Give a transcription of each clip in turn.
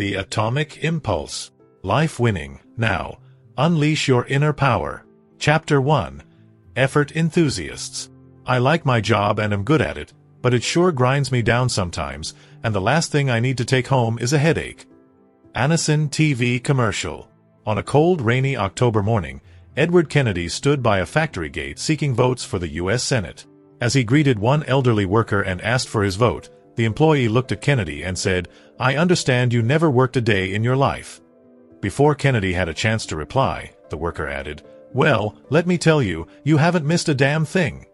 The Atomic Impulse. Life Winning. Now, unleash your inner power. Chapter 1. Effort Enthusiasts. I like my job and am good at it, but it sure grinds me down sometimes, and the last thing I need to take home is a headache. Anacin TV Commercial. On a cold, rainy October morning, Edward Kennedy stood by a factory gate seeking votes for the U.S. Senate. As he greeted one elderly worker and asked for his vote, the employee looked at Kennedy and said, I understand you never worked a day in your life. Before Kennedy had a chance to reply, the worker added, Well, let me tell you, you haven't missed a damn thing.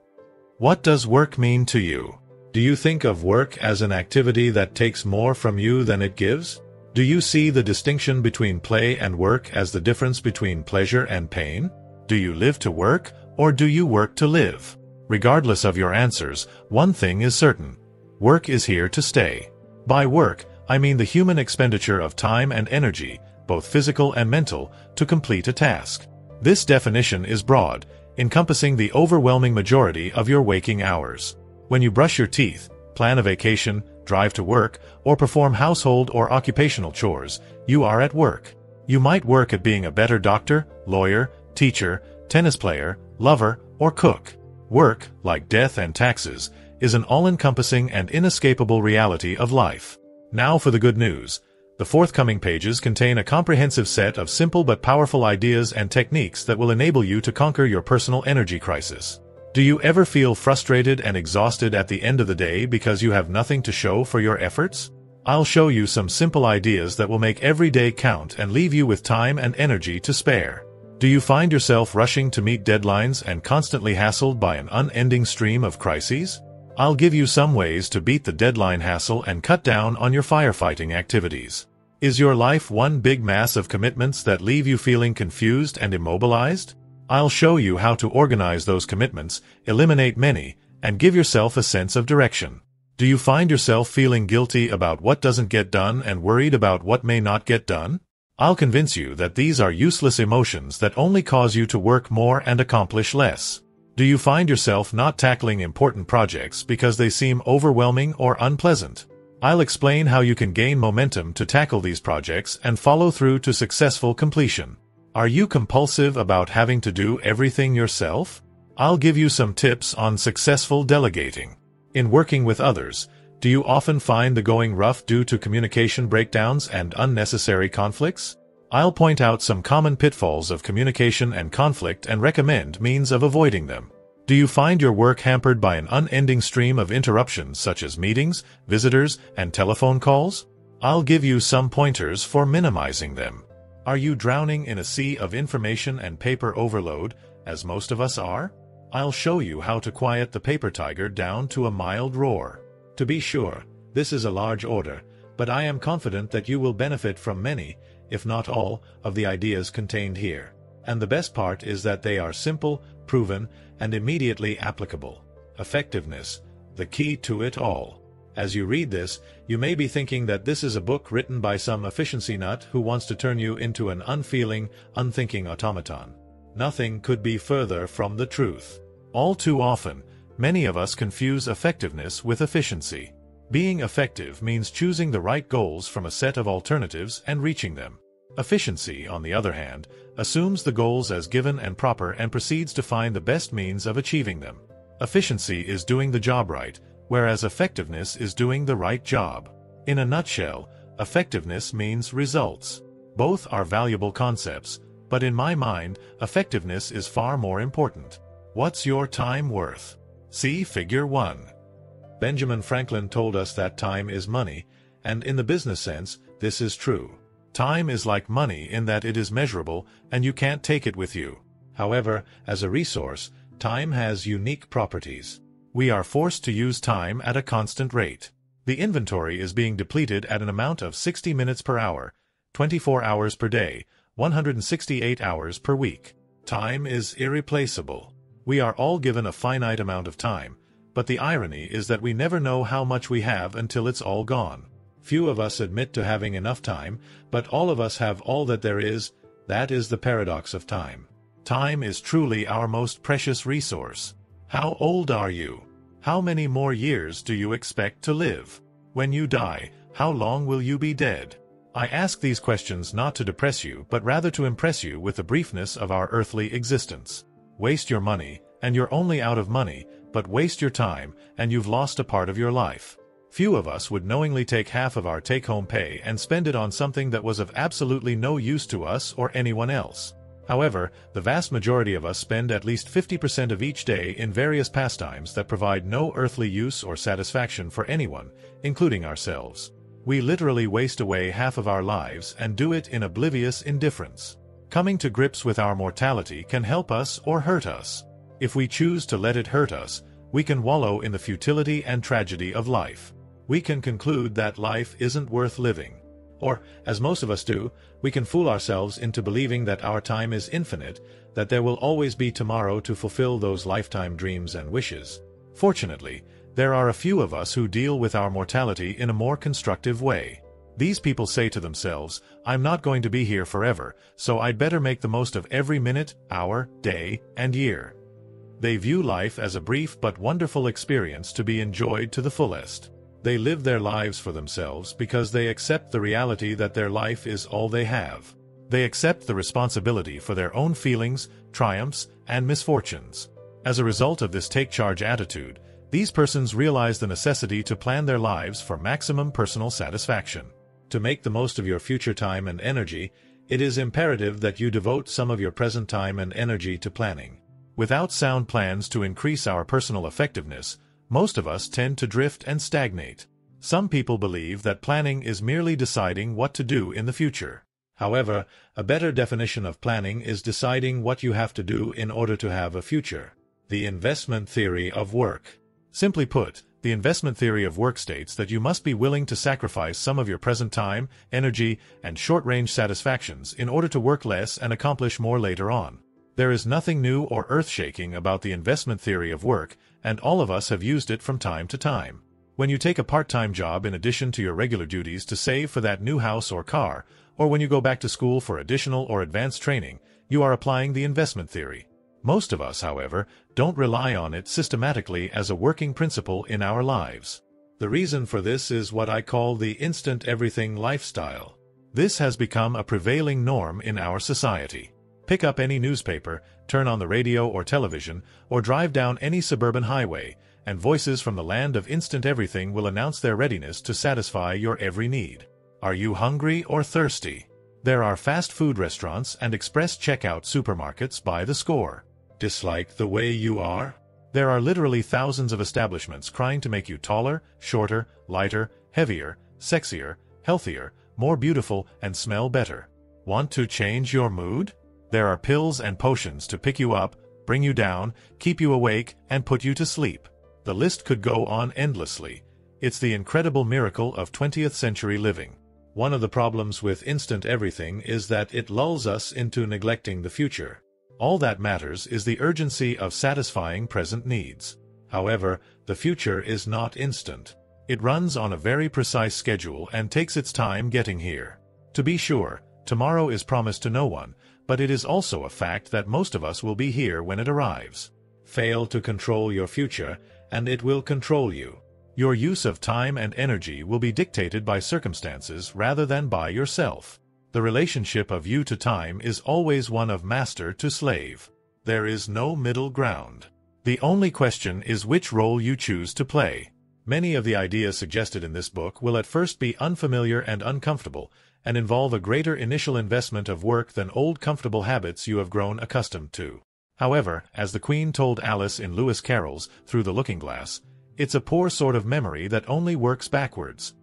What does work mean to you? Do you think of work as an activity that takes more from you than it gives? Do you see the distinction between play and work as the difference between pleasure and pain? Do you live to work, or do you work to live? Regardless of your answers, one thing is certain. Work is here to stay. By work, I mean the human expenditure of time and energy, both physical and mental, to complete a task. This definition is broad, encompassing the overwhelming majority of your waking hours. When you brush your teeth, plan a vacation, drive to work, or perform household or occupational chores, you are at work. You might work at being a better doctor, lawyer, teacher, tennis player, lover, or cook. Work, like death and taxes, is an all-encompassing and inescapable reality of life. Now for the good news. The forthcoming pages contain a comprehensive set of simple but powerful ideas and techniques that will enable you to conquer your personal energy crisis. Do you ever feel frustrated and exhausted at the end of the day because you have nothing to show for your efforts? I'll show you some simple ideas that will make every day count and leave you with time and energy to spare. Do you find yourself rushing to meet deadlines and constantly hassled by an unending stream of crises? I'll give you some ways to beat the deadline hassle and cut down on your firefighting activities. Is your life one big mass of commitments that leave you feeling confused and immobilized? I'll show you how to organize those commitments, eliminate many, and give yourself a sense of direction. Do you find yourself feeling guilty about what doesn't get done and worried about what may not get done? I'll convince you that these are useless emotions that only cause you to work more and accomplish less. Do you find yourself not tackling important projects because they seem overwhelming or unpleasant? I'll explain how you can gain momentum to tackle these projects and follow through to successful completion. Are you compulsive about having to do everything yourself? I'll give you some tips on successful delegating. In working with others, do you often find the going rough due to communication breakdowns and unnecessary conflicts? I'll point out some common pitfalls of communication and conflict and recommend means of avoiding them. Do you find your work hampered by an unending stream of interruptions such as meetings, visitors, and telephone calls? I'll give you some pointers for minimizing them. Are you drowning in a sea of information and paper overload, as most of us are? I'll show you how to quiet the paper tiger down to a mild roar. To be sure, this is a large order, but I am confident that you will benefit from many, if not all, of the ideas contained here. And the best part is that they are simple, proven, and immediately applicable. Effectiveness, the key to it all. As you read this, you may be thinking that this is a book written by some efficiency nut who wants to turn you into an unfeeling, unthinking automaton. Nothing could be further from the truth. All too often, many of us confuse effectiveness with efficiency. Being effective means choosing the right goals from a set of alternatives and reaching them. Efficiency, on the other hand, assumes the goals as given and proper and proceeds to find the best means of achieving them. Efficiency is doing the job right, whereas effectiveness is doing the right job. In a nutshell, effectiveness means results. Both are valuable concepts, but in my mind, effectiveness is far more important. What's your time worth? See Figure 1. Benjamin Franklin told us that time is money, and in the business sense, this is true. Time is like money in that it is measurable and you can't take it with you. However, as a resource, time has unique properties we are forced to use time at a constant rate. The inventory is being depleted at an amount of 60 minutes per hour, 24 hours per day, 168 hours per week. Time is irreplaceable. We are all given a finite amount of time, but the irony is that we never know how much we have until it's all gone. Few of us admit to having enough time, but all of us have all that there is. That is the paradox of time. Time is truly our most precious resource. How old are you? How many more years do you expect to live? When you die, how long will you be dead? I ask these questions not to depress you but rather to impress you with the briefness of our earthly existence. Waste your money, and you're only out of money, but waste your time, and you've lost a part of your life. Few of us would knowingly take half of our take-home pay and spend it on something that was of absolutely no use to us or anyone else. However, the vast majority of us spend at least 50% of each day in various pastimes that provide no earthly use or satisfaction for anyone, including ourselves. We literally waste away half of our lives and do it in oblivious indifference. Coming to grips with our mortality can help us or hurt us. If we choose to let it hurt us, we can wallow in the futility and tragedy of life. We can conclude that life isn't worth living. Or, as most of us do, we can fool ourselves into believing that our time is infinite, that there will always be tomorrow to fulfill those lifetime dreams and wishes. Fortunately, there are a few of us who deal with our mortality in a more constructive way. These people say to themselves, I'm not going to be here forever, so I'd better make the most of every minute, hour, day, and year. They view life as a brief but wonderful experience to be enjoyed to the fullest. They live their lives for themselves because they accept the reality that their life is all they have. They accept the responsibility for their own feelings, triumphs, and misfortunes. As a result of this take-charge attitude, these persons realize the necessity to plan their lives for maximum personal satisfaction. To make the most of your future time and energy, it is imperative that you devote some of your present time and energy to planning. Without sound plans to increase our personal effectiveness, most of us tend to drift and stagnate. Some people believe that planning is merely deciding what to do in the future. However, a better definition of planning is deciding what you have to do in order to have a future. The investment theory of work. Simply put, the investment theory of work states that you must be willing to sacrifice some of your present time, energy, and short-range satisfactions in order to work less and accomplish more later on. There is nothing new or earth-shaking about the investment theory of work, and all of us have used it from time to time. When you take a part-time job in addition to your regular duties to save for that new house or car, or when you go back to school for additional or advanced training, you are applying the investment theory. Most of us, however, don't rely on it systematically as a working principle in our lives. The reason for this is what I call the instant everything lifestyle. This has become a prevailing norm in our society. Pick up any newspaper, turn on the radio or television, or drive down any suburban highway, and voices from the land of instant everything will announce their readiness to satisfy your every need. Are you hungry or thirsty? There are fast food restaurants and express checkout supermarkets by the score. Dislike the way you are? There are literally thousands of establishments crying to make you taller, shorter, lighter, heavier, sexier, healthier, more beautiful, and smell better. Want to change your mood? There are pills and potions to pick you up, bring you down, keep you awake, and put you to sleep. The list could go on endlessly. It's the incredible miracle of 20th century living. One of the problems with instant everything is that it lulls us into neglecting the future. All that matters is the urgency of satisfying present needs. However, the future is not instant. It runs on a very precise schedule and takes its time getting here. To be sure, tomorrow is promised to no one, but it is also a fact that most of us will be here when it arrives. Fail to control your future, and it will control you. Your use of time and energy will be dictated by circumstances rather than by yourself. The relationship of you to time is always one of master to slave. There is no middle ground. The only question is which role you choose to play. Many of the ideas suggested in this book will at first be unfamiliar and uncomfortable, and involve a greater initial investment of work than old comfortable habits you have grown accustomed to. However, as the Queen told Alice in Lewis Carroll's Through the Looking Glass, it's a poor sort of memory that only works backwards.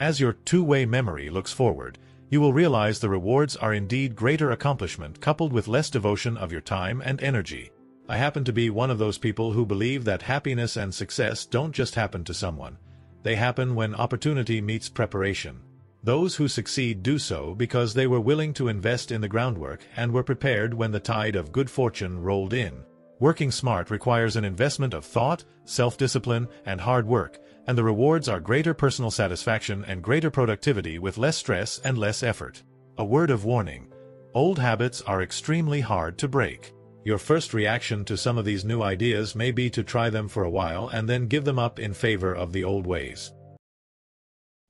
As your two-way memory looks forward, you will realize the rewards are indeed greater accomplishment coupled with less devotion of your time and energy. I happen to be one of those people who believe that happiness and success don't just happen to someone. They happen when opportunity meets preparation. Those who succeed do so because they were willing to invest in the groundwork and were prepared when the tide of good fortune rolled in. Working smart requires an investment of thought, self-discipline, and hard work, and the rewards are greater personal satisfaction and greater productivity with less stress and less effort. A word of warning. Old habits are extremely hard to break. Your first reaction to some of these new ideas may be to try them for a while and then give them up in favor of the old ways.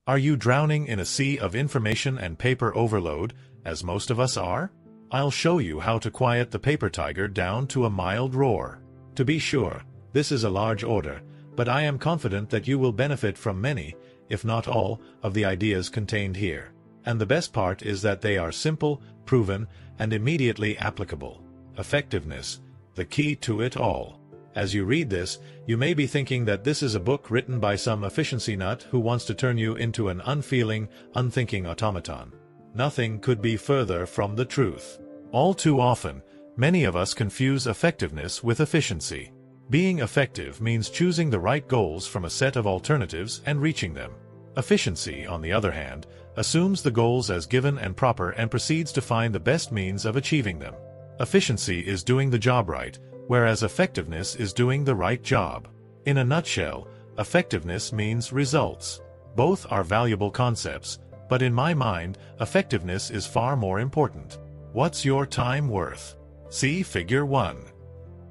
Are you drowning in a sea of information and paper overload, as most of us are? I'll show you how to quiet the paper tiger down to a mild roar. To be sure, this is a large order, but I am confident that you will benefit from many, if not all, of the ideas contained here. And the best part is that they are simple, proven, and immediately applicable. Effectiveness, the key to it all. As you read this, you may be thinking that this is a book written by some efficiency nut who wants to turn you into an unfeeling, unthinking automaton. Nothing could be further from the truth. All too often, many of us confuse effectiveness with efficiency. Being effective means choosing the right goals from a set of alternatives and reaching them. Efficiency, on the other hand, assumes the goals as given and proper and proceeds to find the best means of achieving them. Efficiency is doing the job right, whereas effectiveness is doing the right job. In a nutshell, effectiveness means results. Both are valuable concepts, but in my mind, effectiveness is far more important. What's your time worth? See Figure 1.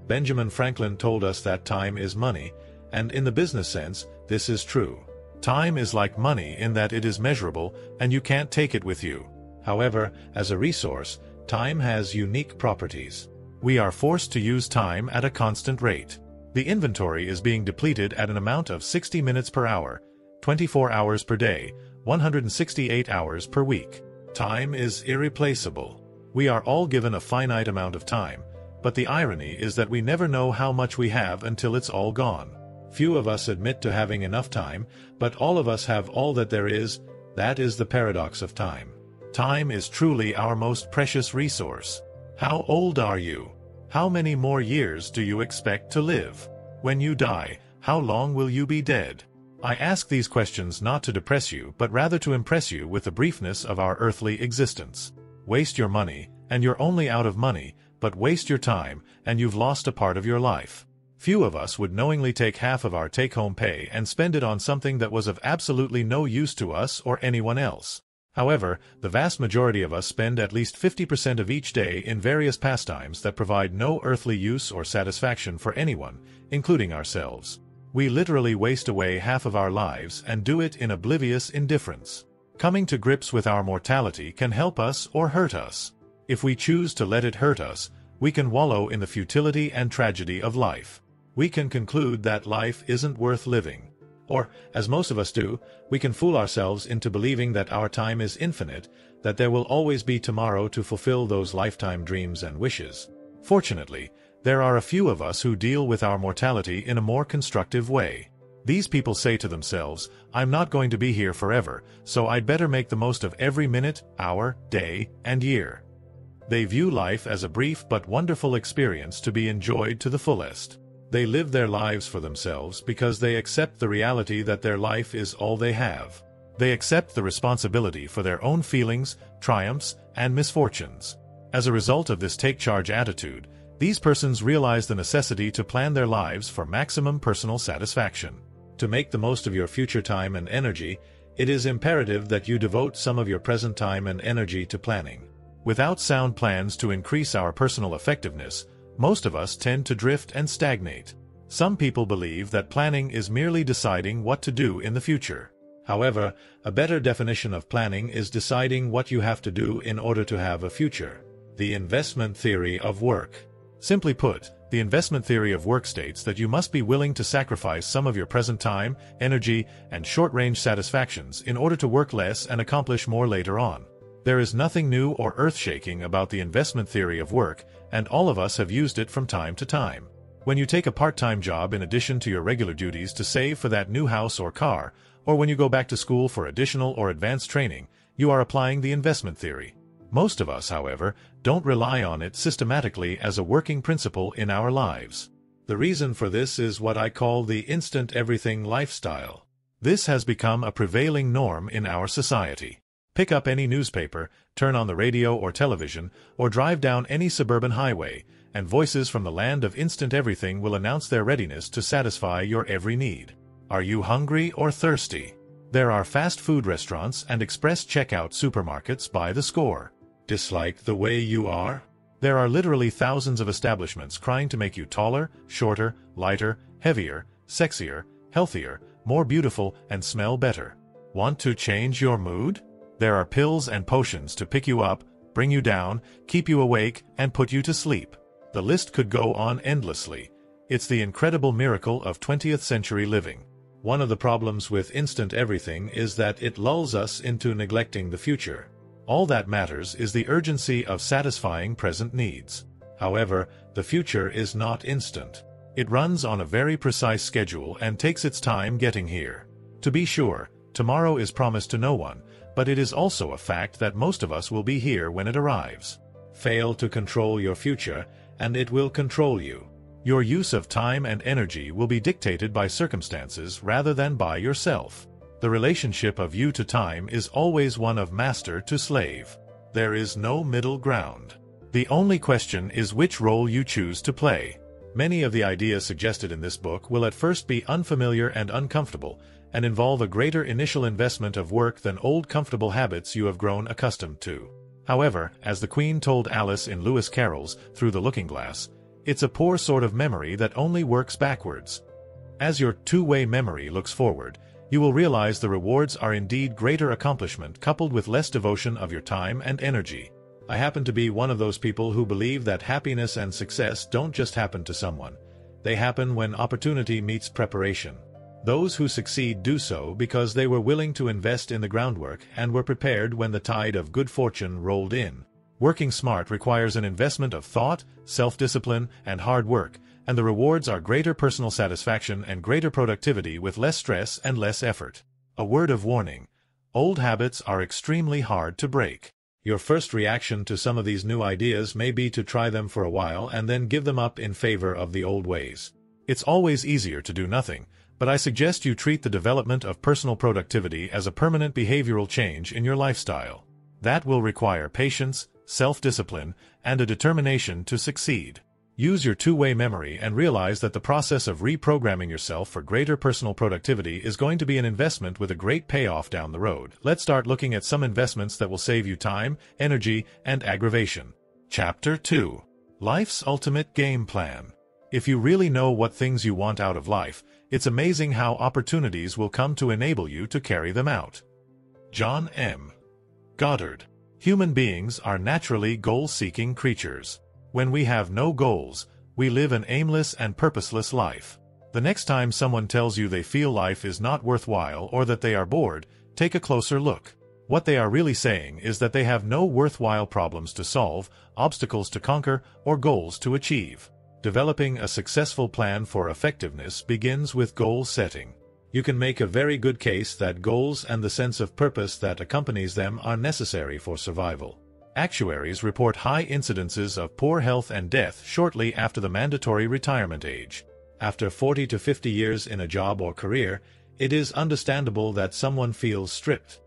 Benjamin Franklin told us that time is money, and in the business sense, this is true. Time is like money in that it is measurable and you can't take it with you. However, as a resource, time has unique properties we are forced to use time at a constant rate. The inventory is being depleted at an amount of 60 minutes per hour, 24 hours per day, 168 hours per week. Time is irreplaceable. We are all given a finite amount of time, but the irony is that we never know how much we have until it's all gone. Few of us admit to having enough time, but all of us have all that there is, that is the paradox of time. Time is truly our most precious resource. How old are you? How many more years do you expect to live? When you die, how long will you be dead? I ask these questions not to depress you but rather to impress you with the briefness of our earthly existence. Waste your money, and you're only out of money, but waste your time, and you've lost a part of your life. Few of us would knowingly take half of our take-home pay and spend it on something that was of absolutely no use to us or anyone else. However, the vast majority of us spend at least 50% of each day in various pastimes that provide no earthly use or satisfaction for anyone, including ourselves. We literally waste away half of our lives and do it in oblivious indifference. Coming to grips with our mortality can help us or hurt us. If we choose to let it hurt us, we can wallow in the futility and tragedy of life. We can conclude that life isn't worth living. Or, as most of us do, we can fool ourselves into believing that our time is infinite, that there will always be tomorrow to fulfill those lifetime dreams and wishes. Fortunately, there are a few of us who deal with our mortality in a more constructive way. These people say to themselves, I'm not going to be here forever, so I'd better make the most of every minute, hour, day, and year. They view life as a brief but wonderful experience to be enjoyed to the fullest. They live their lives for themselves because they accept the reality that their life is all they have. They accept the responsibility for their own feelings, triumphs, and misfortunes. As a result of this take-charge attitude, these persons realize the necessity to plan their lives for maximum personal satisfaction. To make the most of your future time and energy, it is imperative that you devote some of your present time and energy to planning. Without sound plans to increase our personal effectiveness, most of us tend to drift and stagnate. Some people believe that planning is merely deciding what to do in the future. However, a better definition of planning is deciding what you have to do in order to have a future. The investment theory of work. Simply put, the investment theory of work states that you must be willing to sacrifice some of your present time, energy, and short-range satisfactions in order to work less and accomplish more later on. There is nothing new or earth-shaking about the investment theory of work, and all of us have used it from time to time. When you take a part-time job in addition to your regular duties to save for that new house or car, or when you go back to school for additional or advanced training, you are applying the investment theory. Most of us, however, don't rely on it systematically as a working principle in our lives. The reason for this is what I call the instant everything lifestyle. This has become a prevailing norm in our society. Pick up any newspaper, turn on the radio or television, or drive down any suburban highway, and voices from the land of instant everything will announce their readiness to satisfy your every need. Are you hungry or thirsty? There are fast food restaurants and express checkout supermarkets by the score. Dislike the way you are? There are literally thousands of establishments trying to make you taller, shorter, lighter, heavier, sexier, healthier, more beautiful, and smell better. Want to change your mood? There are pills and potions to pick you up, bring you down, keep you awake, and put you to sleep. The list could go on endlessly. It's the incredible miracle of 20th century living. One of the problems with instant everything is that it lulls us into neglecting the future. All that matters is the urgency of satisfying present needs. However, the future is not instant. It runs on a very precise schedule and takes its time getting here. To be sure, Tomorrow is promised to no one, but it is also a fact that most of us will be here when it arrives. Fail to control your future, and it will control you. Your use of time and energy will be dictated by circumstances rather than by yourself. The relationship of you to time is always one of master to slave. There is no middle ground. The only question is which role you choose to play. Many of the ideas suggested in this book will at first be unfamiliar and uncomfortable, and involve a greater initial investment of work than old comfortable habits you have grown accustomed to. However, as the Queen told Alice in Lewis Carroll's Through the Looking Glass, it's a poor sort of memory that only works backwards. As your two-way memory looks forward, you will realize the rewards are indeed greater accomplishment coupled with less devotion of your time and energy. I happen to be one of those people who believe that happiness and success don't just happen to someone. They happen when opportunity meets preparation. Those who succeed do so because they were willing to invest in the groundwork and were prepared when the tide of good fortune rolled in. Working smart requires an investment of thought, self-discipline, and hard work, and the rewards are greater personal satisfaction and greater productivity with less stress and less effort. A word of warning. Old habits are extremely hard to break. Your first reaction to some of these new ideas may be to try them for a while and then give them up in favor of the old ways. It's always easier to do nothing, but I suggest you treat the development of personal productivity as a permanent behavioral change in your lifestyle. That will require patience, self-discipline, and a determination to succeed. Use your two-way memory and realize that the process of reprogramming yourself for greater personal productivity is going to be an investment with a great payoff down the road. Let's start looking at some investments that will save you time, energy, and aggravation. Chapter 2 Life's Ultimate Game Plan If you really know what things you want out of life, it's amazing how opportunities will come to enable you to carry them out. John M. Goddard Human beings are naturally goal-seeking creatures. When we have no goals, we live an aimless and purposeless life. The next time someone tells you they feel life is not worthwhile or that they are bored, take a closer look. What they are really saying is that they have no worthwhile problems to solve, obstacles to conquer, or goals to achieve. Developing a successful plan for effectiveness begins with goal setting. You can make a very good case that goals and the sense of purpose that accompanies them are necessary for survival. Actuaries report high incidences of poor health and death shortly after the mandatory retirement age. After 40 to 50 years in a job or career, it is understandable that someone feels stripped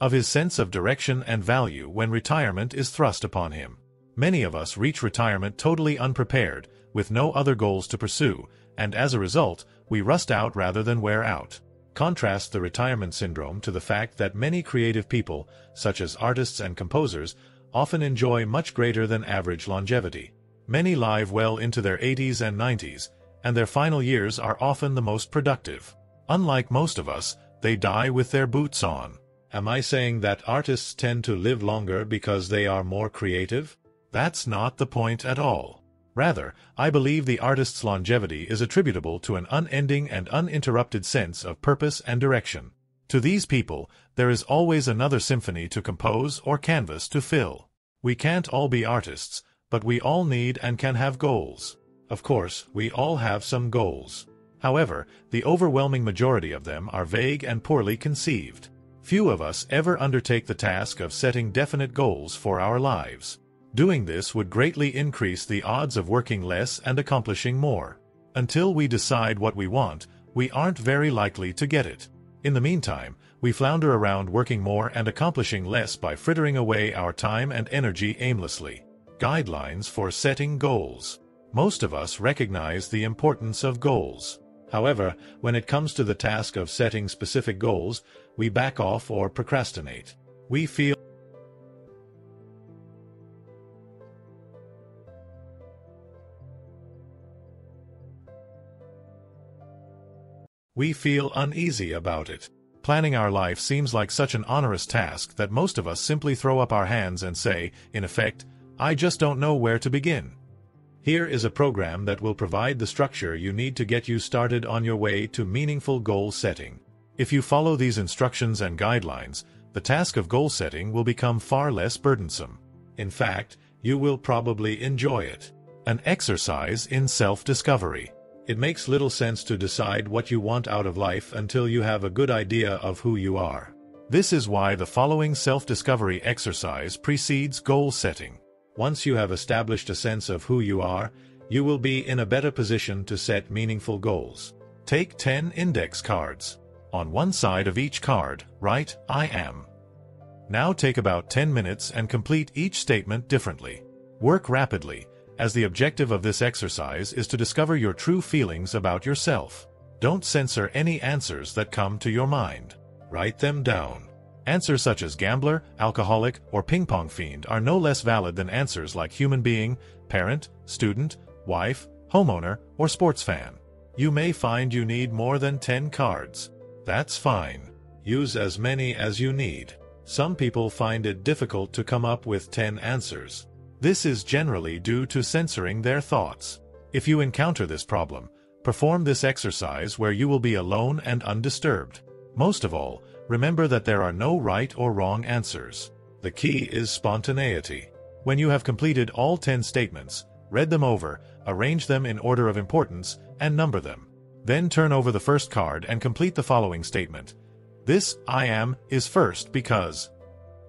of his sense of direction and value when retirement is thrust upon him. Many of us reach retirement totally unprepared, with no other goals to pursue, and as a result, we rust out rather than wear out. Contrast the retirement syndrome to the fact that many creative people, such as artists and composers, often enjoy much greater than average longevity. Many live well into their 80s and 90s, and their final years are often the most productive. Unlike most of us, they die with their boots on. Am I saying that artists tend to live longer because they are more creative? That's not the point at all. Rather, I believe the artist's longevity is attributable to an unending and uninterrupted sense of purpose and direction. To these people, there is always another symphony to compose or canvas to fill. We can't all be artists, but we all need and can have goals. Of course, we all have some goals. However, the overwhelming majority of them are vague and poorly conceived. Few of us ever undertake the task of setting definite goals for our lives. Doing this would greatly increase the odds of working less and accomplishing more. Until we decide what we want, we aren't very likely to get it. In the meantime, we flounder around working more and accomplishing less by frittering away our time and energy aimlessly. Guidelines for setting goals. Most of us recognize the importance of goals. However, when it comes to the task of setting specific goals, we back off or procrastinate. We feel We feel uneasy about it. Planning our life seems like such an onerous task that most of us simply throw up our hands and say, in effect, I just don't know where to begin. Here is a program that will provide the structure you need to get you started on your way to meaningful goal setting. If you follow these instructions and guidelines, the task of goal setting will become far less burdensome. In fact, you will probably enjoy it. An exercise in self-discovery. It makes little sense to decide what you want out of life until you have a good idea of who you are. This is why the following self-discovery exercise precedes goal setting. Once you have established a sense of who you are, you will be in a better position to set meaningful goals. Take 10 index cards. On one side of each card, write, I am. Now take about 10 minutes and complete each statement differently. Work rapidly, as the objective of this exercise is to discover your true feelings about yourself. Don't censor any answers that come to your mind. Write them down. Answers such as gambler, alcoholic, or ping-pong fiend are no less valid than answers like human being, parent, student, wife, homeowner, or sports fan. You may find you need more than 10 cards. That's fine. Use as many as you need. Some people find it difficult to come up with 10 answers. This is generally due to censoring their thoughts. If you encounter this problem, perform this exercise where you will be alone and undisturbed. Most of all, remember that there are no right or wrong answers. The key is spontaneity. When you have completed all 10 statements, read them over, arrange them in order of importance, and number them. Then turn over the first card and complete the following statement. This I am is first because.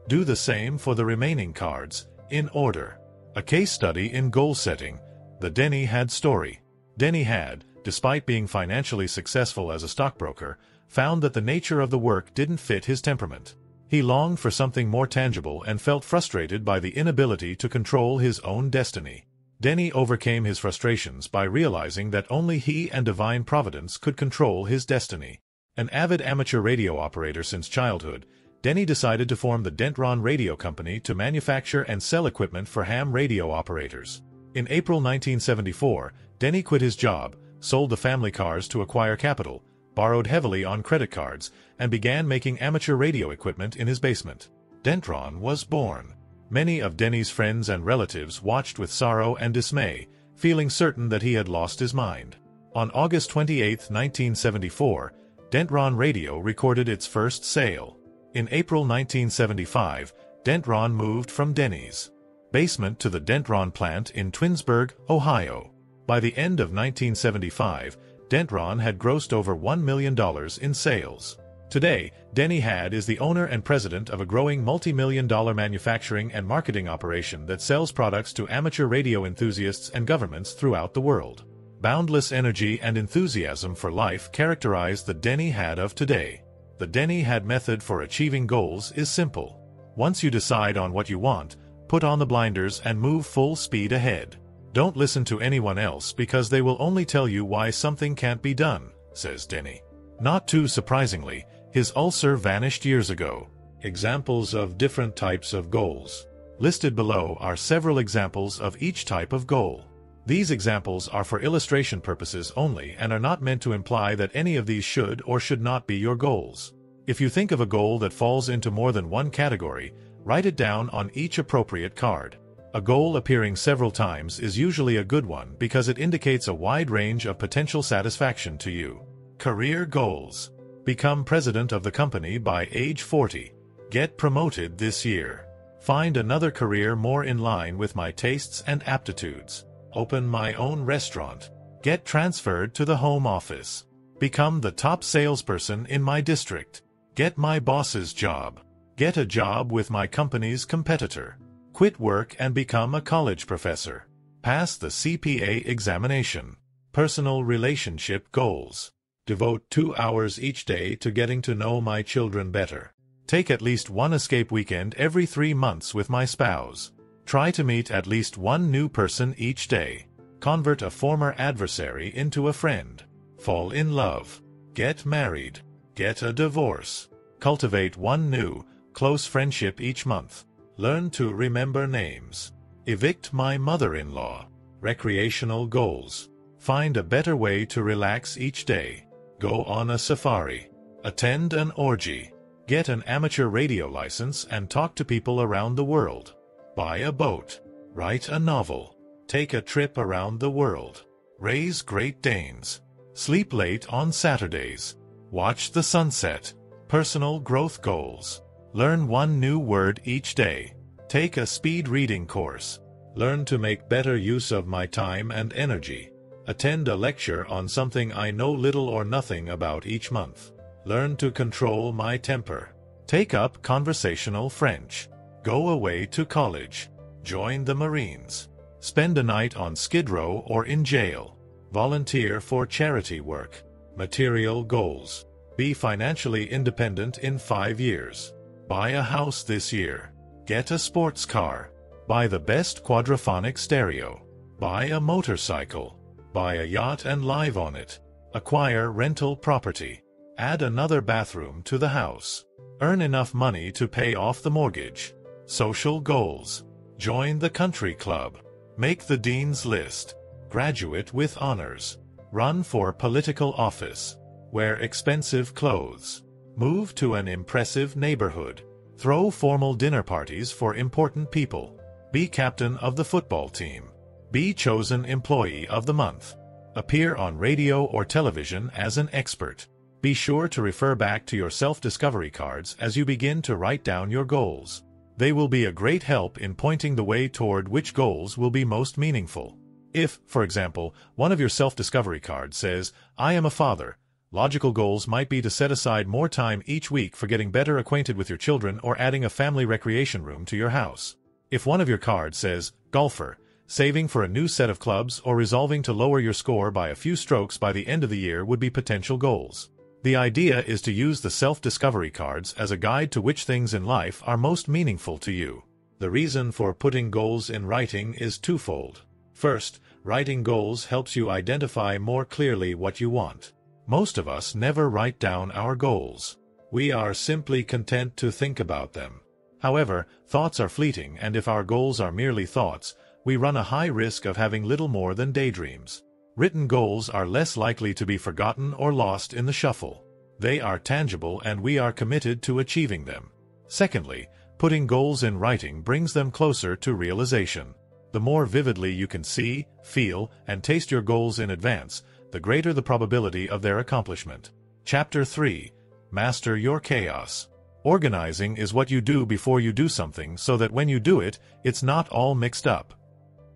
Do the same for the remaining cards, in order. A case study in goal setting, the Denny Had story. Denny Had, despite being financially successful as a stockbroker, found that the nature of the work didn't fit his temperament. He longed for something more tangible and felt frustrated by the inability to control his own destiny. Denny overcame his frustrations by realizing that only he and divine providence could control his destiny. An avid amateur radio operator since childhood, Denny decided to form the Dentron Radio Company to manufacture and sell equipment for ham radio operators. In April 1974, Denny quit his job, sold the family cars to acquire capital, borrowed heavily on credit cards, and began making amateur radio equipment in his basement. Dentron was born. Many of Denny's friends and relatives watched with sorrow and dismay, feeling certain that he had lost his mind. On August 28, 1974, Dentron Radio recorded its first sale. In April 1975, Dentron moved from Denny's basement to the Dentron plant in Twinsburg, Ohio. By the end of 1975, Dentron had grossed over $1 million in sales. Today, Denny Had is the owner and president of a growing multi-million dollar manufacturing and marketing operation that sells products to amateur radio enthusiasts and governments throughout the world. Boundless energy and enthusiasm for life characterize the Denny Had of today. The Denny Had method for achieving goals is simple. Once you decide on what you want, put on the blinders and move full speed ahead. Don't listen to anyone else because they will only tell you why something can't be done, says Denny. Not too surprisingly, his ulcer vanished years ago. Examples of different types of goals. Listed below are several examples of each type of goal. These examples are for illustration purposes only and are not meant to imply that any of these should or should not be your goals. If you think of a goal that falls into more than one category, write it down on each appropriate card. A goal appearing several times is usually a good one because it indicates a wide range of potential satisfaction to you. Career Goals Become president of the company by age 40. Get promoted this year. Find another career more in line with my tastes and aptitudes. Open my own restaurant. Get transferred to the home office. Become the top salesperson in my district. Get my boss's job. Get a job with my company's competitor. Quit work and become a college professor. Pass the CPA examination. Personal relationship goals. Devote two hours each day to getting to know my children better. Take at least one escape weekend every three months with my spouse. Try to meet at least one new person each day. Convert a former adversary into a friend. Fall in love. Get married. Get a divorce. Cultivate one new, close friendship each month. Learn to remember names. Evict my mother-in-law. Recreational goals. Find a better way to relax each day. Go on a safari. Attend an orgy. Get an amateur radio license and talk to people around the world. Buy a boat. Write a novel. Take a trip around the world. Raise Great Danes. Sleep late on Saturdays. Watch the sunset. Personal growth goals. Learn one new word each day. Take a speed reading course. Learn to make better use of my time and energy. Attend a lecture on something I know little or nothing about each month. Learn to control my temper. Take up conversational French. Go away to college. Join the Marines. Spend a night on Skid Row or in jail. Volunteer for charity work. Material goals. Be financially independent in five years. Buy a house this year. Get a sports car. Buy the best quadraphonic stereo. Buy a motorcycle. Buy a yacht and live on it. Acquire rental property. Add another bathroom to the house. Earn enough money to pay off the mortgage. Social goals. Join the country club. Make the dean's list. Graduate with honors. Run for political office. Wear expensive clothes. Move to an impressive neighborhood. Throw formal dinner parties for important people. Be captain of the football team. Be chosen employee of the month. Appear on radio or television as an expert. Be sure to refer back to your self-discovery cards as you begin to write down your goals. They will be a great help in pointing the way toward which goals will be most meaningful. If, for example, one of your self-discovery cards says, I am a father, logical goals might be to set aside more time each week for getting better acquainted with your children or adding a family recreation room to your house. If one of your cards says, golfer, saving for a new set of clubs or resolving to lower your score by a few strokes by the end of the year would be potential goals. The idea is to use the self-discovery cards as a guide to which things in life are most meaningful to you. The reason for putting goals in writing is twofold. First, writing goals helps you identify more clearly what you want. Most of us never write down our goals. We are simply content to think about them. However, thoughts are fleeting and if our goals are merely thoughts, we run a high risk of having little more than daydreams. Written goals are less likely to be forgotten or lost in the shuffle. They are tangible and we are committed to achieving them. Secondly, putting goals in writing brings them closer to realization. The more vividly you can see, feel, and taste your goals in advance, the greater the probability of their accomplishment. Chapter 3 Master Your Chaos Organizing is what you do before you do something so that when you do it, it's not all mixed up.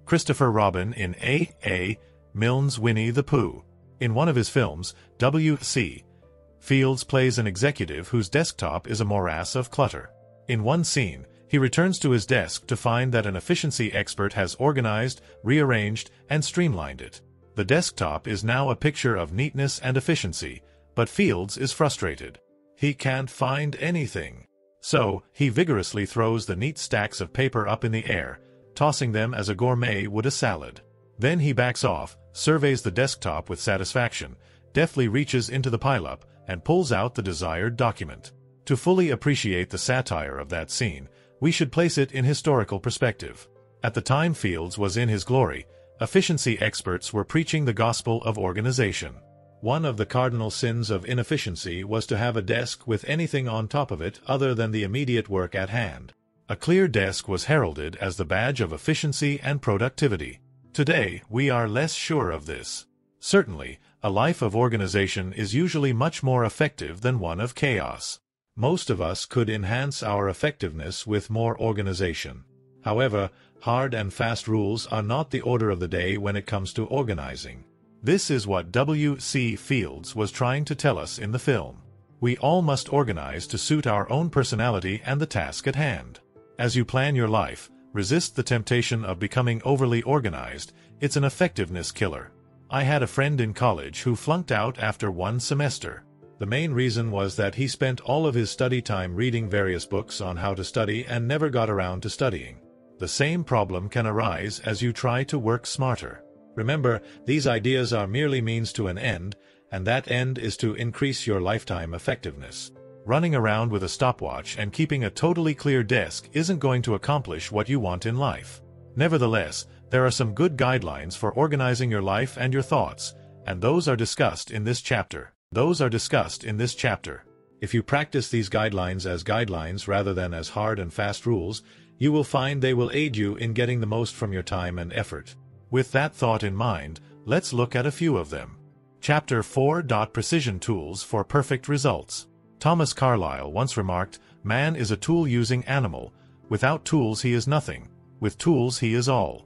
Christopher Robin in A. Milne's Winnie the Pooh. In one of his films, W.C. Fields plays an executive whose desktop is a morass of clutter. In one scene, he returns to his desk to find that an efficiency expert has organized, rearranged, and streamlined it. The desktop is now a picture of neatness and efficiency, but Fields is frustrated. He can't find anything. So, he vigorously throws the neat stacks of paper up in the air, tossing them as a gourmet would a salad. Then he backs off, surveys the desktop with satisfaction, deftly reaches into the pileup, and pulls out the desired document. To fully appreciate the satire of that scene, we should place it in historical perspective. At the time Fields was in his glory, efficiency experts were preaching the gospel of organization. One of the cardinal sins of inefficiency was to have a desk with anything on top of it other than the immediate work at hand. A clear desk was heralded as the badge of efficiency and productivity. Today, we are less sure of this. Certainly, a life of organization is usually much more effective than one of chaos. Most of us could enhance our effectiveness with more organization. However, hard and fast rules are not the order of the day when it comes to organizing. This is what W.C. Fields was trying to tell us in the film. We all must organize to suit our own personality and the task at hand. As you plan your life, resist the temptation of becoming overly organized, it's an effectiveness killer. I had a friend in college who flunked out after one semester. The main reason was that he spent all of his study time reading various books on how to study and never got around to studying. The same problem can arise as you try to work smarter. Remember, these ideas are merely means to an end, and that end is to increase your lifetime effectiveness. Running around with a stopwatch and keeping a totally clear desk isn't going to accomplish what you want in life. Nevertheless, there are some good guidelines for organizing your life and your thoughts, and those are discussed in this chapter. Those are discussed in this chapter. If you practice these guidelines as guidelines rather than as hard and fast rules, you will find they will aid you in getting the most from your time and effort. With that thought in mind, let's look at a few of them. Chapter 4. Precision Tools for Perfect Results Thomas Carlyle once remarked, Man is a tool-using animal. Without tools he is nothing. With tools he is all.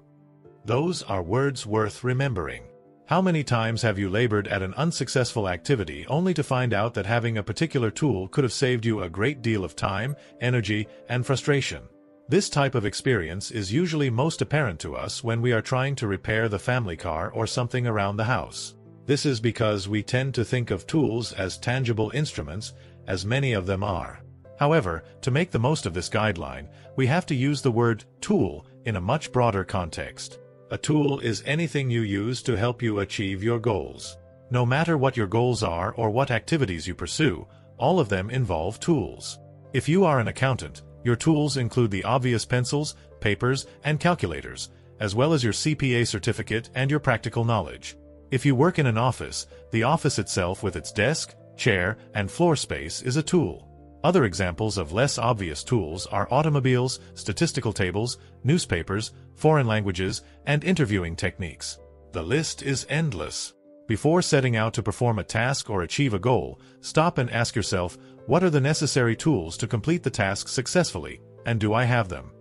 Those are words worth remembering. How many times have you labored at an unsuccessful activity only to find out that having a particular tool could have saved you a great deal of time, energy, and frustration? This type of experience is usually most apparent to us when we are trying to repair the family car or something around the house. This is because we tend to think of tools as tangible instruments, as many of them are. However, to make the most of this guideline, we have to use the word tool in a much broader context. A tool is anything you use to help you achieve your goals. No matter what your goals are or what activities you pursue, all of them involve tools. If you are an accountant, your tools include the obvious pencils, papers, and calculators, as well as your CPA certificate and your practical knowledge. If you work in an office, the office itself with its desk, chair, and floor space is a tool. Other examples of less obvious tools are automobiles, statistical tables, newspapers, foreign languages, and interviewing techniques. The list is endless. Before setting out to perform a task or achieve a goal, stop and ask yourself, what are the necessary tools to complete the task successfully, and do I have them?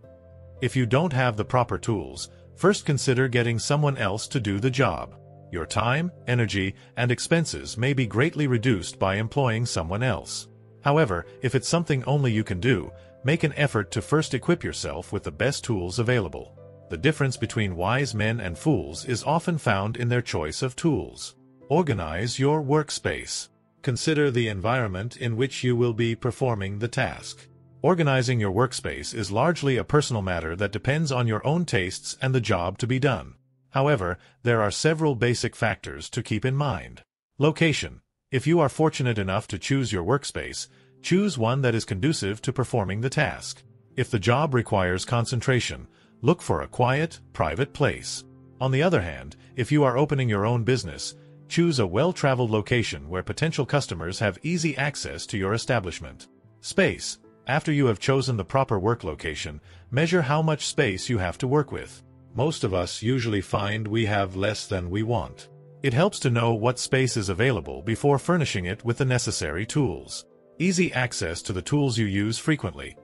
If you don't have the proper tools, first consider getting someone else to do the job. Your time, energy, and expenses may be greatly reduced by employing someone else. However, if it's something only you can do, make an effort to first equip yourself with the best tools available. The difference between wise men and fools is often found in their choice of tools. Organize your workspace. Consider the environment in which you will be performing the task. Organizing your workspace is largely a personal matter that depends on your own tastes and the job to be done. However, there are several basic factors to keep in mind. Location. If you are fortunate enough to choose your workspace, choose one that is conducive to performing the task. If the job requires concentration, look for a quiet, private place. On the other hand, if you are opening your own business, choose a well-traveled location where potential customers have easy access to your establishment. Space. After you have chosen the proper work location, measure how much space you have to work with. Most of us usually find we have less than we want. It helps to know what space is available before furnishing it with the necessary tools. Easy access to the tools you use frequently.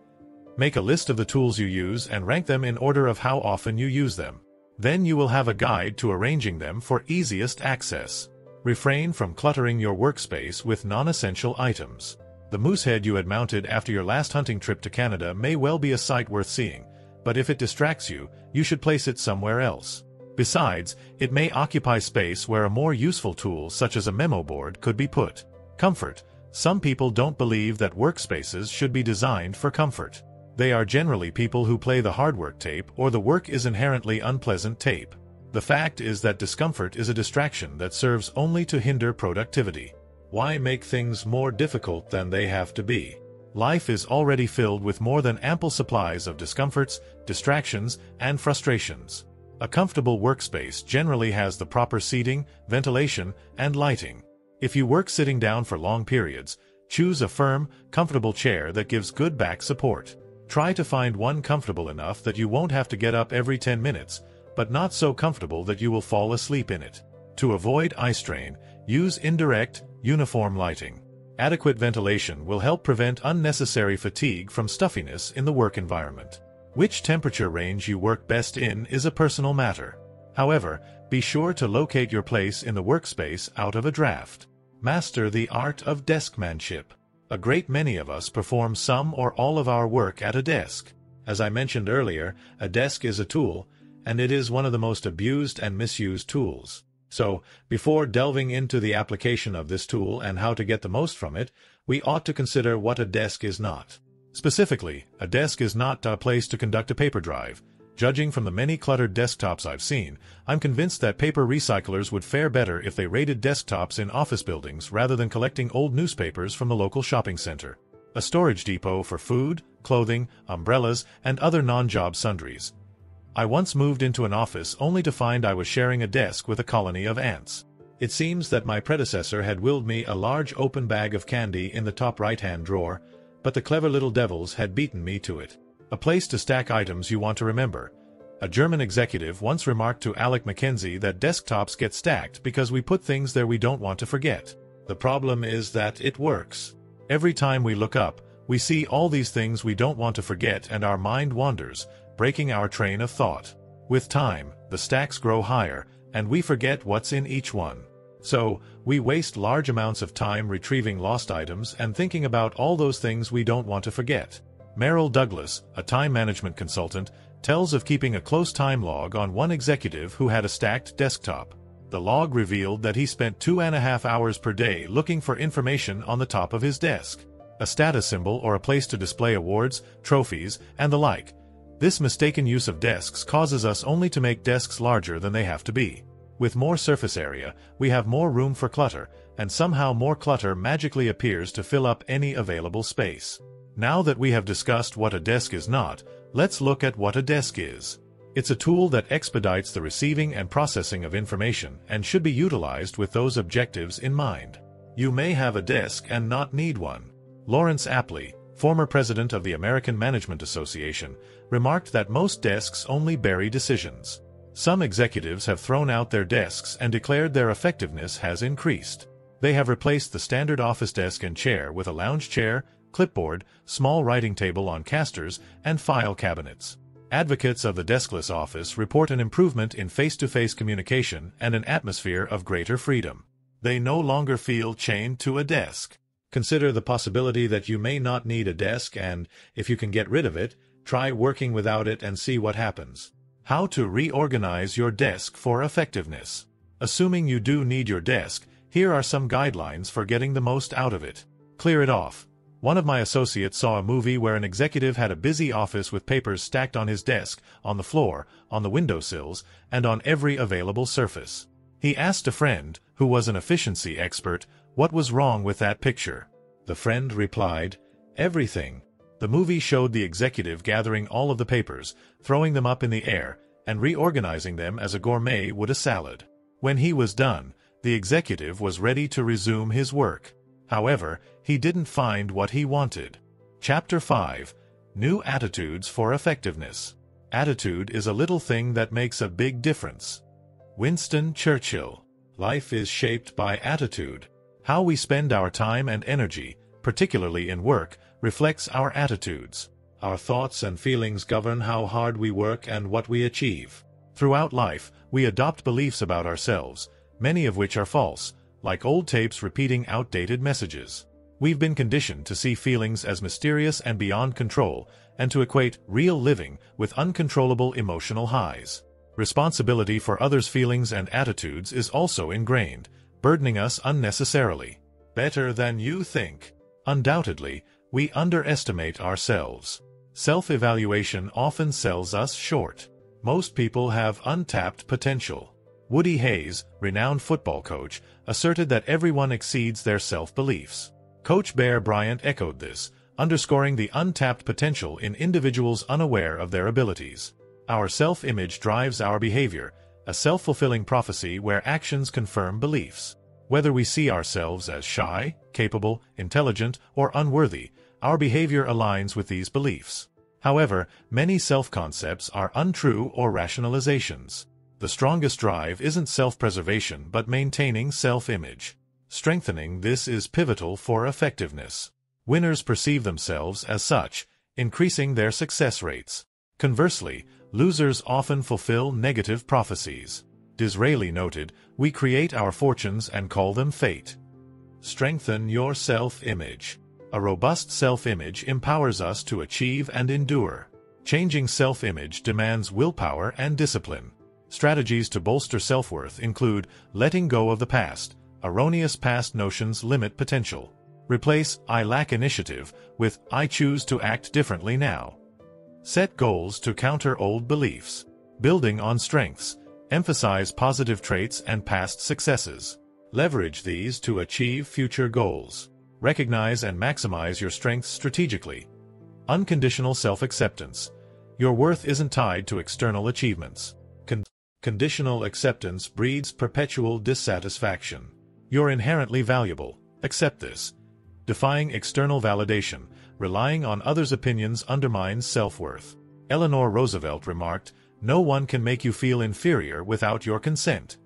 Make a list of the tools you use and rank them in order of how often you use them. Then you will have a guide to arranging them for easiest access. Refrain from cluttering your workspace with non-essential items. The moosehead you had mounted after your last hunting trip to Canada may well be a sight worth seeing, but if it distracts you, you should place it somewhere else. Besides, it may occupy space where a more useful tool such as a memo board could be put. Comfort. Some people don't believe that workspaces should be designed for comfort. They are generally people who play the hard work tape or the work is inherently unpleasant tape. The fact is that discomfort is a distraction that serves only to hinder productivity. Why make things more difficult than they have to be? Life is already filled with more than ample supplies of discomforts, distractions, and frustrations. A comfortable workspace generally has the proper seating, ventilation, and lighting. If you work sitting down for long periods, choose a firm, comfortable chair that gives good back support. Try to find one comfortable enough that you won't have to get up every 10 minutes, but not so comfortable that you will fall asleep in it. To avoid eye strain, use indirect, uniform lighting. Adequate ventilation will help prevent unnecessary fatigue from stuffiness in the work environment. Which temperature range you work best in is a personal matter. However, be sure to locate your place in the workspace out of a draft. Master the art of deskmanship. A great many of us perform some or all of our work at a desk. As I mentioned earlier, a desk is a tool, and it is one of the most abused and misused tools. So, before delving into the application of this tool and how to get the most from it, we ought to consider what a desk is not. Specifically, a desk is not a place to conduct a paper drive. Judging from the many cluttered desktops I've seen, I'm convinced that paper recyclers would fare better if they raided desktops in office buildings rather than collecting old newspapers from the local shopping center. A storage depot for food, clothing, umbrellas, and other non-job sundries. I once moved into an office only to find I was sharing a desk with a colony of ants. It seems that my predecessor had willed me a large open bag of candy in the top right-hand drawer, but the clever little devils had beaten me to it. A place to stack items you want to remember. A German executive once remarked to Alec Mackenzie that desktops get stacked because we put things there we don't want to forget. The problem is that it works. Every time we look up, we see all these things we don't want to forget and our mind wanders, breaking our train of thought. With time, the stacks grow higher, and we forget what's in each one. So, we waste large amounts of time retrieving lost items and thinking about all those things we don't want to forget. Merrill Douglass, a time management consultant, tells of keeping a close time log on one executive who had a stacked desktop. The log revealed that he spent two and a half hours per day looking for information on the top of his desk. A status symbol or a place to display awards, trophies, and the like, this mistaken use of desks causes us only to make desks larger than they have to be. With more surface area, we have more room for clutter, and somehow more clutter magically appears to fill up any available space. Now that we have discussed what a desk is not, let's look at what a desk is. It's a tool that expedites the receiving and processing of information and should be utilized with those objectives in mind. You may have a desk and not need one. Lawrence Appley, former president of the American Management Association, remarked that most desks only bury decisions. Some executives have thrown out their desks and declared their effectiveness has increased. They have replaced the standard office desk and chair with a lounge chair, clipboard, small writing table on casters, and file cabinets. Advocates of the deskless office report an improvement in face-to-face -face communication and an atmosphere of greater freedom. They no longer feel chained to a desk. Consider the possibility that you may not need a desk and, if you can get rid of it, try working without it and see what happens. How to reorganize your desk for effectiveness. Assuming you do need your desk, here are some guidelines for getting the most out of it. Clear it off. One of my associates saw a movie where an executive had a busy office with papers stacked on his desk, on the floor, on the windowsills, and on every available surface. He asked a friend, who was an efficiency expert, what was wrong with that picture? The friend replied, Everything. The movie showed the executive gathering all of the papers, throwing them up in the air, and reorganizing them as a gourmet would a salad. When he was done, the executive was ready to resume his work. However, he didn't find what he wanted. Chapter 5 New Attitudes for Effectiveness Attitude is a little thing that makes a big difference. Winston Churchill Life is shaped by attitude. How we spend our time and energy, particularly in work, reflects our attitudes. Our thoughts and feelings govern how hard we work and what we achieve. Throughout life, we adopt beliefs about ourselves, many of which are false, like old tapes repeating outdated messages. We've been conditioned to see feelings as mysterious and beyond control, and to equate real living with uncontrollable emotional highs. Responsibility for others' feelings and attitudes is also ingrained, burdening us unnecessarily. Better than you think. Undoubtedly, we underestimate ourselves. Self-evaluation often sells us short. Most people have untapped potential. Woody Hayes, renowned football coach, asserted that everyone exceeds their self-beliefs. Coach Bear Bryant echoed this, underscoring the untapped potential in individuals unaware of their abilities. Our self-image drives our behavior, a self-fulfilling prophecy where actions confirm beliefs. Whether we see ourselves as shy, capable, intelligent, or unworthy, our behavior aligns with these beliefs. However, many self-concepts are untrue or rationalizations. The strongest drive isn't self-preservation but maintaining self-image. Strengthening this is pivotal for effectiveness. Winners perceive themselves as such, increasing their success rates. Conversely, losers often fulfill negative prophecies. Disraeli noted, we create our fortunes and call them fate. Strengthen your self-image. A robust self-image empowers us to achieve and endure. Changing self-image demands willpower and discipline. Strategies to bolster self-worth include letting go of the past. Erroneous past notions limit potential. Replace I lack initiative with I choose to act differently now. Set goals to counter old beliefs. Building on strengths. Emphasize positive traits and past successes. Leverage these to achieve future goals. Recognize and maximize your strengths strategically. Unconditional self-acceptance. Your worth isn't tied to external achievements. Con Conditional acceptance breeds perpetual dissatisfaction. You're inherently valuable. Accept this. Defying external validation, relying on others' opinions undermines self-worth. Eleanor Roosevelt remarked, no one can make you feel inferior without your consent.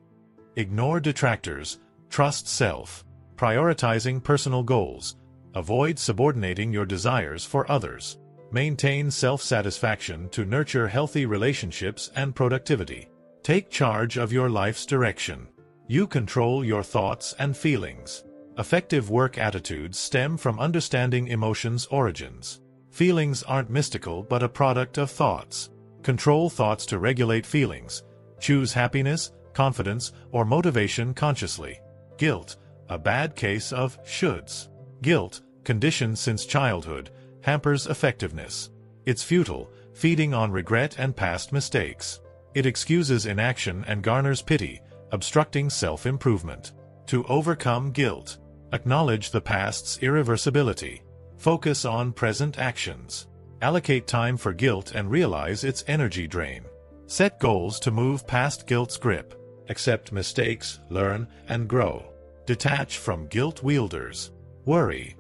Ignore detractors, trust self, prioritizing personal goals, avoid subordinating your desires for others, maintain self-satisfaction to nurture healthy relationships and productivity. Take charge of your life's direction. You control your thoughts and feelings. Effective work attitudes stem from understanding emotions' origins. Feelings aren't mystical but a product of thoughts. Control thoughts to regulate feelings. Choose happiness, confidence, or motivation consciously. Guilt, a bad case of shoulds. Guilt, conditioned since childhood, hampers effectiveness. It's futile, feeding on regret and past mistakes. It excuses inaction and garners pity, obstructing self-improvement. To overcome guilt, acknowledge the past's irreversibility. Focus on present actions. Allocate time for guilt and realize its energy drain. Set goals to move past guilt's grip. Accept mistakes, learn, and grow. Detach from guilt wielders. Worry.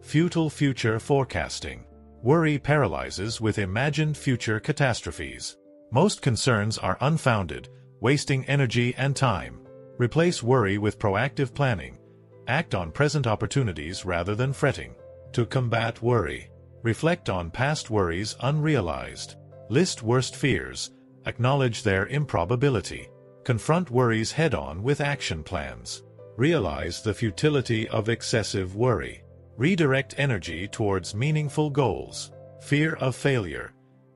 Futile future forecasting. Worry paralyzes with imagined future catastrophes. Most concerns are unfounded, wasting energy and time. Replace worry with proactive planning. Act on present opportunities rather than fretting. To combat worry, reflect on past worries unrealized. List worst fears. Acknowledge their improbability. Confront worries head-on with action plans. Realize the futility of excessive worry. Redirect energy towards meaningful goals. Fear of failure.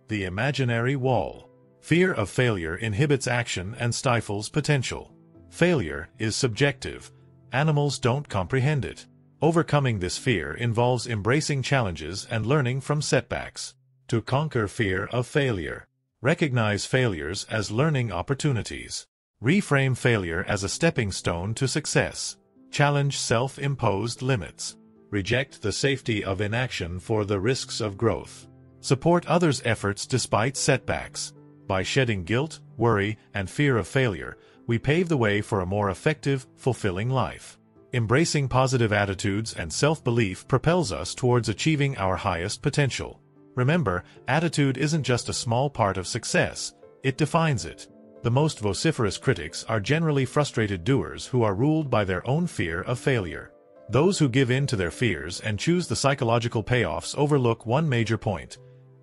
The imaginary wall. Fear of failure inhibits action and stifles potential. Failure is subjective. Animals don't comprehend it. Overcoming this fear involves embracing challenges and learning from setbacks. To conquer fear of failure, recognize failures as learning opportunities. Reframe failure as a stepping stone to success. Challenge self-imposed limits. Reject the safety of inaction for the risks of growth. Support others' efforts despite setbacks. By shedding guilt, worry, and fear of failure, we pave the way for a more effective, fulfilling life. Embracing positive attitudes and self-belief propels us towards achieving our highest potential. Remember, attitude isn't just a small part of success, it defines it. The most vociferous critics are generally frustrated doers who are ruled by their own fear of failure. Those who give in to their fears and choose the psychological payoffs overlook one major point.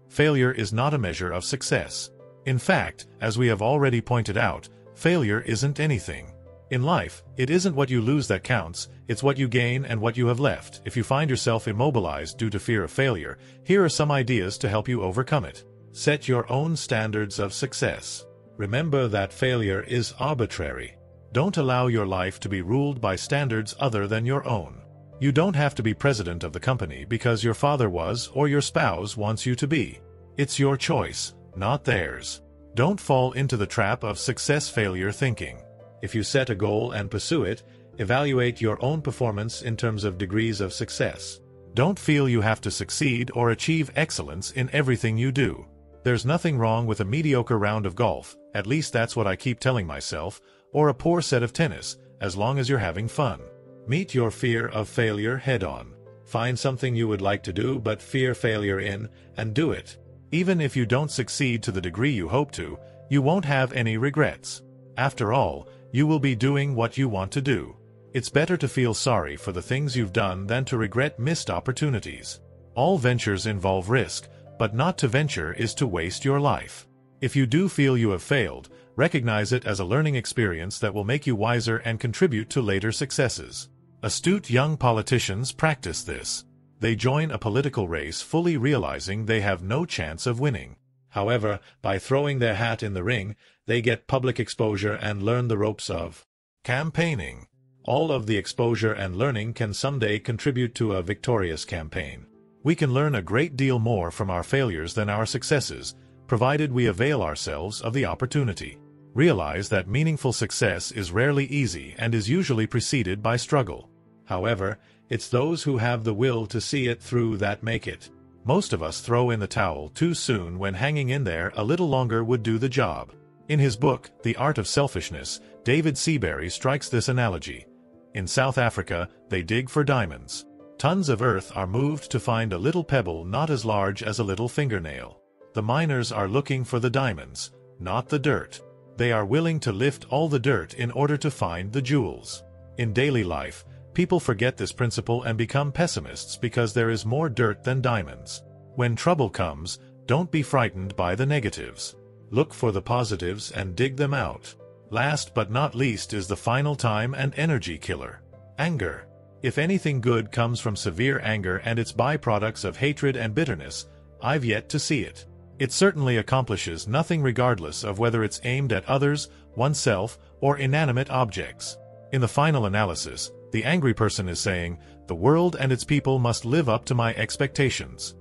Failure is not a measure of success. In fact, as we have already pointed out, failure isn't anything. In life, it isn't what you lose that counts, it's what you gain and what you have left. If you find yourself immobilized due to fear of failure, here are some ideas to help you overcome it. Set your own standards of success. Remember that failure is arbitrary. Don't allow your life to be ruled by standards other than your own. You don't have to be president of the company because your father was or your spouse wants you to be. It's your choice, not theirs. Don't fall into the trap of success-failure thinking. If you set a goal and pursue it, evaluate your own performance in terms of degrees of success. Don't feel you have to succeed or achieve excellence in everything you do. There's nothing wrong with a mediocre round of golf, at least that's what I keep telling myself, or a poor set of tennis, as long as you're having fun. Meet your fear of failure head-on. Find something you would like to do but fear failure in, and do it. Even if you don't succeed to the degree you hope to, you won't have any regrets. After all, you will be doing what you want to do. It's better to feel sorry for the things you've done than to regret missed opportunities. All ventures involve risk, but not to venture is to waste your life. If you do feel you have failed, recognize it as a learning experience that will make you wiser and contribute to later successes. Astute young politicians practice this. They join a political race fully realizing they have no chance of winning. However, by throwing their hat in the ring, they get public exposure and learn the ropes of campaigning. All of the exposure and learning can someday contribute to a victorious campaign. We can learn a great deal more from our failures than our successes, provided we avail ourselves of the opportunity. Realize that meaningful success is rarely easy and is usually preceded by struggle. However, it's those who have the will to see it through that make it. Most of us throw in the towel too soon when hanging in there a little longer would do the job. In his book, The Art of Selfishness, David Seabury strikes this analogy. In South Africa, they dig for diamonds. Tons of earth are moved to find a little pebble not as large as a little fingernail. The miners are looking for the diamonds, not the dirt. They are willing to lift all the dirt in order to find the jewels. In daily life, people forget this principle and become pessimists because there is more dirt than diamonds. When trouble comes, don't be frightened by the negatives. Look for the positives and dig them out. Last but not least is the final time and energy killer. Anger. If anything good comes from severe anger and its byproducts of hatred and bitterness, I've yet to see it. It certainly accomplishes nothing regardless of whether it's aimed at others, oneself, or inanimate objects. In the final analysis, the angry person is saying, the world and its people must live up to my expectations.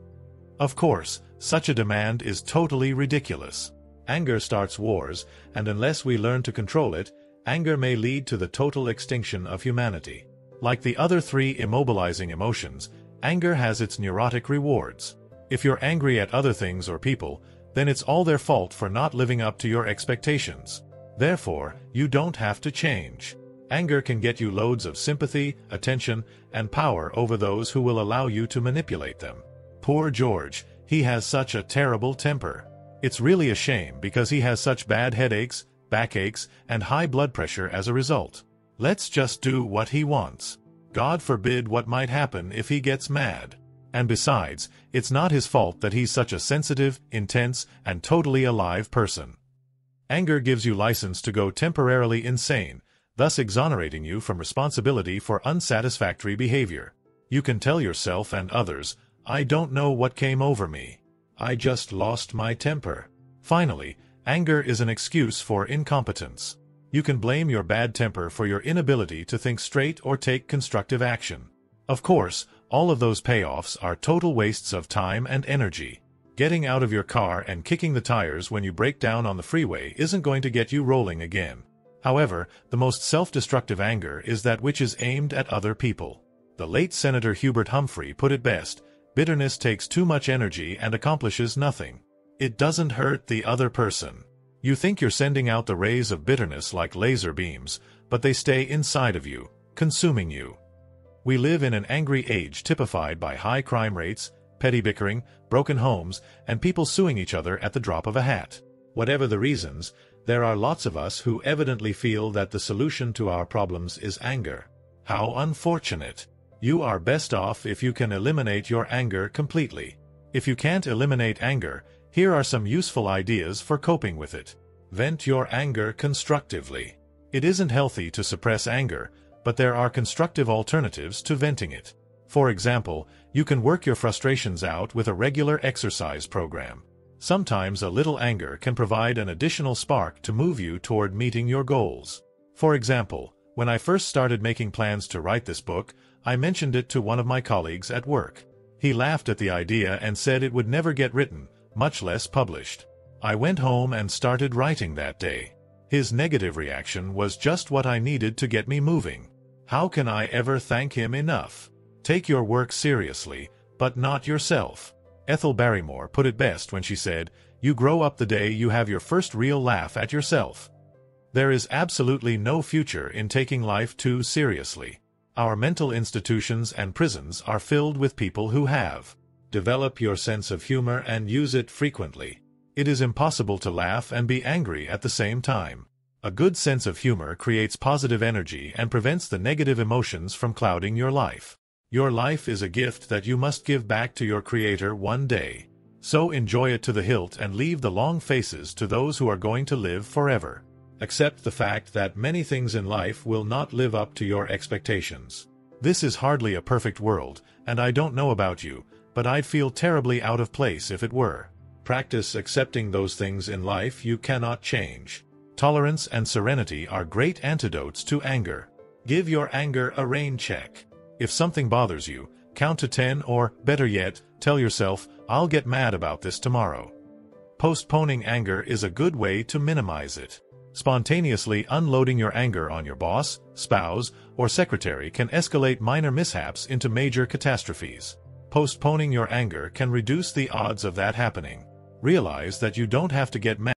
Of course, such a demand is totally ridiculous. Anger starts wars, and unless we learn to control it, anger may lead to the total extinction of humanity. Like the other three immobilizing emotions, anger has its neurotic rewards. If you're angry at other things or people, then it's all their fault for not living up to your expectations. Therefore, you don't have to change. Anger can get you loads of sympathy, attention, and power over those who will allow you to manipulate them. Poor George, he has such a terrible temper. It's really a shame because he has such bad headaches, backaches, and high blood pressure as a result. Let's just do what he wants. God forbid what might happen if he gets mad. And besides, it's not his fault that he's such a sensitive, intense, and totally alive person. Anger gives you license to go temporarily insane, thus exonerating you from responsibility for unsatisfactory behavior. You can tell yourself and others, I don't know what came over me. I just lost my temper. Finally, anger is an excuse for incompetence. You can blame your bad temper for your inability to think straight or take constructive action. Of course, all of those payoffs are total wastes of time and energy. Getting out of your car and kicking the tires when you break down on the freeway isn't going to get you rolling again. However, the most self-destructive anger is that which is aimed at other people. The late Senator Hubert Humphrey put it best, bitterness takes too much energy and accomplishes nothing. It doesn't hurt the other person. You think you're sending out the rays of bitterness like laser beams, but they stay inside of you, consuming you. We live in an angry age typified by high crime rates, petty bickering, broken homes, and people suing each other at the drop of a hat. Whatever the reasons, there are lots of us who evidently feel that the solution to our problems is anger. How unfortunate. You are best off if you can eliminate your anger completely. If you can't eliminate anger, here are some useful ideas for coping with it. Vent your anger constructively. It isn't healthy to suppress anger, but there are constructive alternatives to venting it. For example, you can work your frustrations out with a regular exercise program. Sometimes a little anger can provide an additional spark to move you toward meeting your goals. For example, when I first started making plans to write this book, I mentioned it to one of my colleagues at work. He laughed at the idea and said it would never get written, much less published. I went home and started writing that day. His negative reaction was just what I needed to get me moving. How can I ever thank him enough? Take your work seriously, but not yourself. Ethel Barrymore put it best when she said, you grow up the day you have your first real laugh at yourself. There is absolutely no future in taking life too seriously. Our mental institutions and prisons are filled with people who have. Develop your sense of humor and use it frequently. It is impossible to laugh and be angry at the same time. A good sense of humor creates positive energy and prevents the negative emotions from clouding your life. Your life is a gift that you must give back to your Creator one day. So enjoy it to the hilt and leave the long faces to those who are going to live forever. Accept the fact that many things in life will not live up to your expectations. This is hardly a perfect world, and I don't know about you, but I'd feel terribly out of place if it were. Practice accepting those things in life you cannot change. Tolerance and serenity are great antidotes to anger. Give your anger a rain check. If something bothers you, count to 10 or, better yet, tell yourself, I'll get mad about this tomorrow. Postponing anger is a good way to minimize it. Spontaneously unloading your anger on your boss, spouse, or secretary can escalate minor mishaps into major catastrophes. Postponing your anger can reduce the odds of that happening. Realize that you don't have to get mad